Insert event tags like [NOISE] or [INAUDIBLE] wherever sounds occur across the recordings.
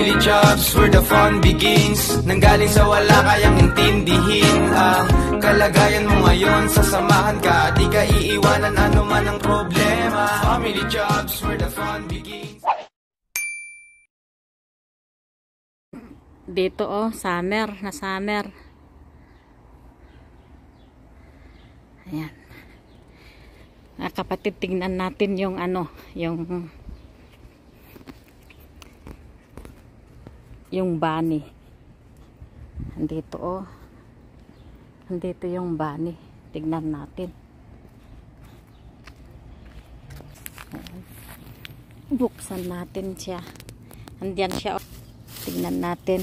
Family jobs where the fun begins. Nanggaling sa wala kayang intindihin. Ang kalagayan mo ngayon Sasamahan ka, di ka iiwanan Ano man ang problema. Family jobs where the fun begins. Dito oh, summer, na summer. Ayan. Ah, kapatid, tingnan natin yung ano, yung yung bunny. Andito oh. Andito yung bunny. Tignan natin. Buksan natin siya. Andiyan siya oh. Tignan natin.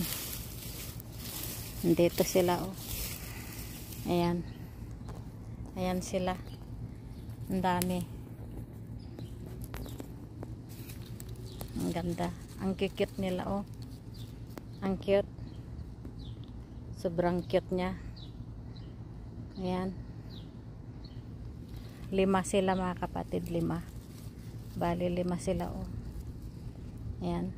Andito sila oh. Ayan. Ayan sila. Ang dami. Ang ganda. Ang cute nila oh. Ang cute. Sobrang cute niya. Ayan. Lima sila mga kapatid. Lima. Bali lima sila oh. Ayan.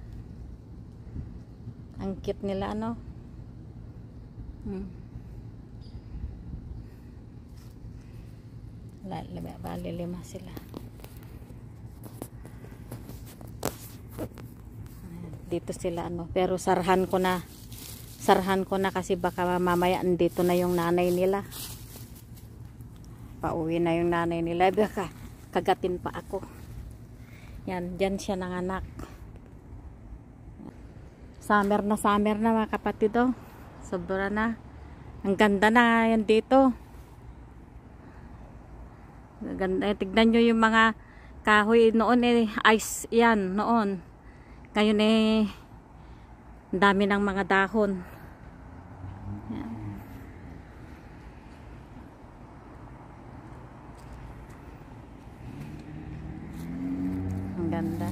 Ang cute nila ano. Hmm. Bali lima sila. Ayan, Dito sila ano. Pero sarhan ko na. Sarhan ko na kasi baka mamaya andito na yung nanay nila. Pauwi na yung nanay nila. [LAUGHS] Baka kagatin pa ako. Yan, dyan siya nanganak. Summer na summer na mga kapatid oh. Sobra na. Ang ganda na yan dito. Ganda, eh, tignan nyo yung mga kahoy noon eh, ice yan noon. Ngayon eh, dami ng mga dahon. Yan. Ang ganda.